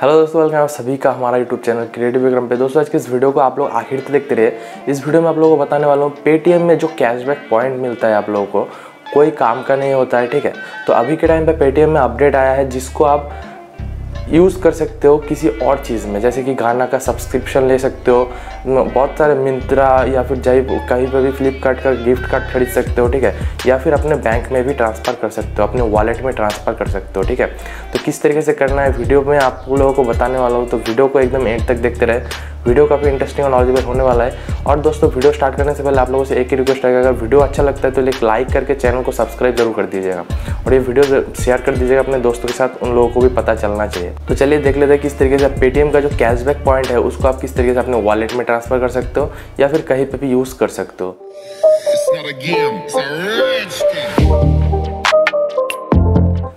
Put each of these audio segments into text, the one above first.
Hello दोस्तों welcome आप सभी का हमारा यूट्यूब चैनल क्रिएटिव विक्रम पे। दोस्तों, आज की इस वीडियो को आप लोग आखिर तक देखते रहे इस वीडियो में आप लोगों को बताने वाला हूँ पेटीएम में जो कैशबैक पॉइंट मिलता है आप लोगों को, कोई काम का नहीं होता है, ठीक है? तो अभी के टाइम पे पेटीएम में अपडेट आया है, जिसको आप यूज़ कर सकते हो किसी और चीज़ में। जैसे कि गाना का सब्सक्रिप्शन ले सकते हो बहुत सारे मिंत्रा या फिर जाइ कहीं पर भी फ्लिपकार्ट का गिफ्ट कार्ड खरीद सकते हो, ठीक है? या फिर अपने बैंक में भी ट्रांसफ़र कर सकते हो, अपने वॉलेट में ट्रांसफ़र कर सकते हो, ठीक है? तो किस तरीके से करना है? वीडियो में आप लोगों को बताने वाला हूँ तो वीडियो को एकदम एंड तक देखते रहे। वीडियो काफ़ी इंटरेस्टिंग और नॉलेजेबल होने वाला है। और दोस्तों, वीडियो स्टार्ट करने से पहले आप लोगों से एक ही रिक्वेस्ट है अगर वीडियो अच्छा लगता है तो एक लाइक करके चैनल को सब्सक्राइब ज़रूर कर दीजिएगा। और ये वीडियो शेयर कर दीजिएगा अपने दोस्तों के साथ, उन लोगों को भी पता चलना चाहिए। तो चलिए देख लेते हैं किस तरीके से पेटीएम का जो कैशबैक पॉइंट है, उसको आप किस तरीके से अपने वॉलेट में ट्रांसफ़र कर सकते हो या फिर कहीं पर भी यूज़ कर सकते हो।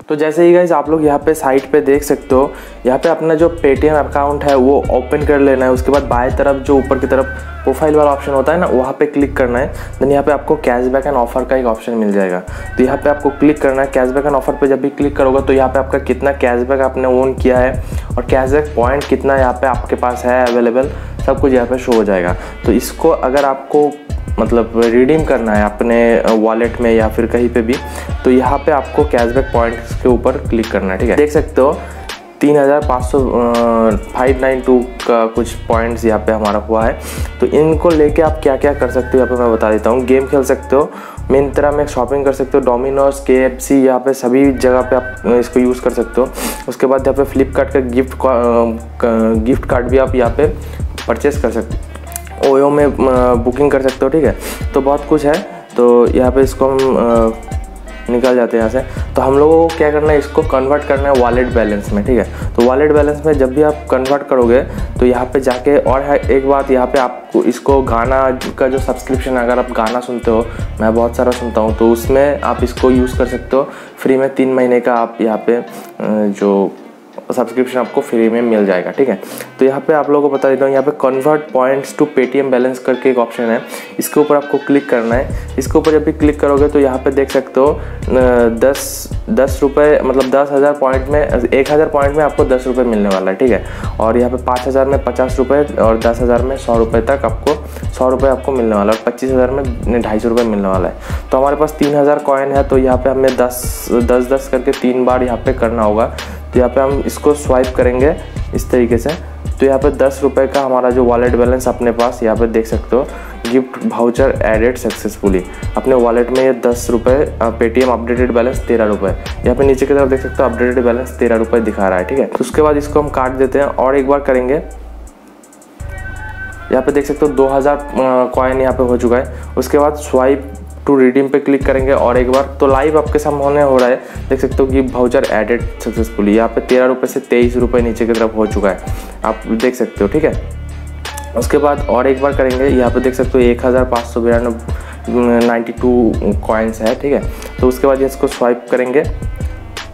तो जैसे ही गाइज़ आप लोग यहाँ पे साइट पे देख सकते हो, यहाँ पे अपना जो पेटीएम अकाउंट है वो ओपन कर लेना है। उसके बाद बाएँ तरफ़ जो ऊपर की तरफ़ प्रोफ़ाइल वाला ऑप्शन होता है ना, वहाँ पे क्लिक करना है। देन यहाँ पे आपको कैशबैक एंड ऑफ़र का एक ऑप्शन मिल जाएगा। तो यहाँ पे आपको क्लिक करना है। कैशबैक एंड ऑफ़र पे जब भी क्लिक करोगे तो यहाँ पे आपका कितना कैशबैक आपने ओन किया है और कैशबैक पॉइंट कितना यहाँ पे आपके पास है अवेलेबल सब कुछ यहाँ पे शो हो जाएगा। तो इसको अगर आपको मतलब रिडीम करना है अपने वॉलेट में या फिर कहीं पे भी तो यहाँ पे आपको कैशबैक पॉइंट्स के ऊपर क्लिक करना है ठीक है? देख सकते हो तीन हज़ार पाँच सौ फाइव नाइन टू का कुछ पॉइंट्स यहाँ पे हमारा हुआ है। तो इनको लेके आप क्या क्या कर सकते हो यहाँ पे मैं बता देता हूँ। गेम खेल सकते हो मिंत्रा में शॉपिंग कर सकते हो डोमिनोज के एफ़ सी यहाँ पर सभी जगह पे आप इसको यूज़ कर सकते हो। उसके बाद यहाँ पे फ्लिपकार्ट का गिफ्ट का, गिफ्ट कार्ड भी आप यहाँ पे परचेस कर सकते हो। ओयो में बुकिंग कर सकते हो, ठीक है? तो बहुत कुछ है। तो यहाँ पे इसको हम निकल जाते हैं यहाँ से। तो हम लोगों को क्या करना है, इसको कन्वर्ट करना है वॉलेट बैलेंस में, ठीक है? तो वॉलेट बैलेंस में जब भी आप कन्वर्ट करोगे तो यहाँ पे जाके, और है, एक बात यहाँ पे आपको, इसको गाना का जो सब्सक्रिप्शन अगर आप गाना सुनते हो, मैं बहुत सारा सुनता हूँ तो उसमें आप इसको यूज़ कर सकते हो। फ्री में तीन महीने का आप यहाँ पे जो सब्सक्रिप्शन आपको फ्री में मिल जाएगा, ठीक है? तो यहाँ पे आप लोगों को बता देता हूँ, यहाँ पे convert points to Paytm balance करके एक ऑप्शन है। इसके ऊपर आपको क्लिक करना है। इसके ऊपर जब भी क्लिक करोगे तो यहाँ पे देख सकते हो दस दस रुपये मतलब दस हज़ार पॉइंट में, एक हज़ार पॉइंट में आपको दस रुपये मिलने वाला है, ठीक है? और यहाँ पे पाँच हज़ार में पचास रुपये और दस हज़ार में सौ रुपये तक आपको, सौ रुपये आपको मिलने वाला है और पच्चीस हज़ार में ढाई सौ रुपये मिलने वाला है। तो हमारे पास तीन हज़ार कॉइन है तो यहाँ पे हमें दस दस दस करके तीन बार यहाँ पे करना होगा। तो यहाँ पे हम इसको स्वाइप करेंगे इस तरीके से। तो यहाँ पे दस रुपये का हमारा जो वॉलेट बैलेंस अपने पास, यहाँ पे देख सकते हो गिफ्ट भाउचर एडेड सक्सेसफुली अपने वॉलेट में ये दस रुपये पेटीएम अपडेटेड बैलेंस तेरह रुपये यहाँ पे नीचे की तरफ़ देख सकते हो अपडेटेड बैलेंस तेरह रुपये दिखा रहा है, ठीक है? तो उसके बाद इसको हम काट देते हैं और एक बार करेंगे। यहाँ पे देख सकते हो, दो हज़ार कॉइन यहाँ पे हो चुका है। उसके बाद स्वाइप टू रिडीम पे क्लिक करेंगे और एक बार तो लाइव आपके सामने हो रहा है। देख सकते हो कि भाउचर एडेड सक्सेसफुली यहाँ पे तेरह रुपये से तेईस रुपये नीचे की तरफ़ हो चुका है। आप देख सकते हो, ठीक है? उसके बाद और एक बार करेंगे। यहाँ पे देख सकते हो एक हज़ार पाँच सौ बिरानवे नाइन्टी टू कॉइन्स है, ठीक है? तो उसके बाद इसको स्वाइप करेंगे।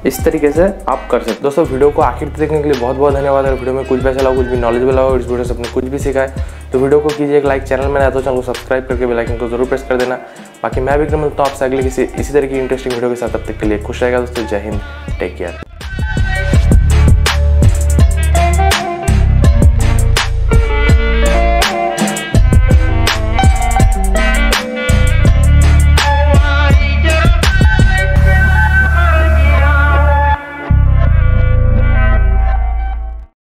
इस तरीके से आप कर सकते दोस्तों, वीडियो को आखिर देखने के लिए बहुत बहुत धन्यवाद। अगर वीडियो में कुछ भी ऐसा लगा, कुछ भी नॉलेजेबल लगा, इस वीडियो से अपने कुछ भी सीखा है तो वीडियो को कीजिए एक लाइक, चैनल में ना तो चैनल को सब्सक्राइब करके बेल आइकन को ज़रूर प्रेस कर देना। बाकी मैं भी मिलता हूँ आपसे अगले किसी, इसी तरह की इंटरेस्टिंग वीडियो के साथ। तब तक के लिए खुश रहेगा दोस्तों, जय हिंद टेक केयर